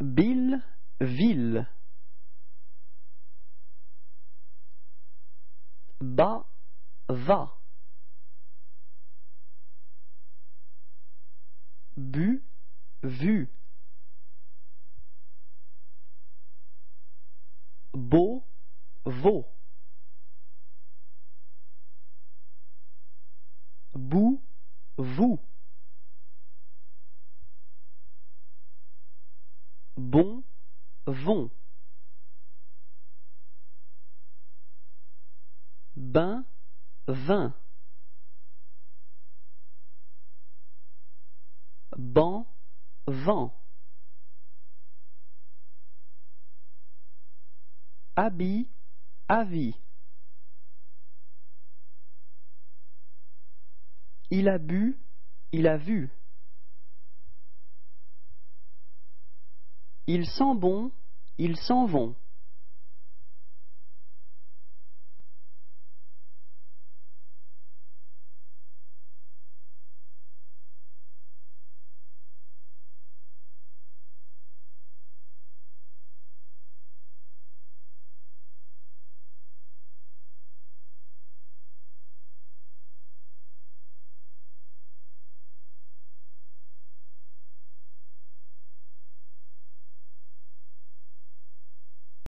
Billeville. Bas, va. Bu, vu. Beau, veau. Bou, vous. Bon, vont. Ben, vin. Ban, vent. Habit, avis. Il a bu, il a vu. Ils sont bons, ils s'en vont.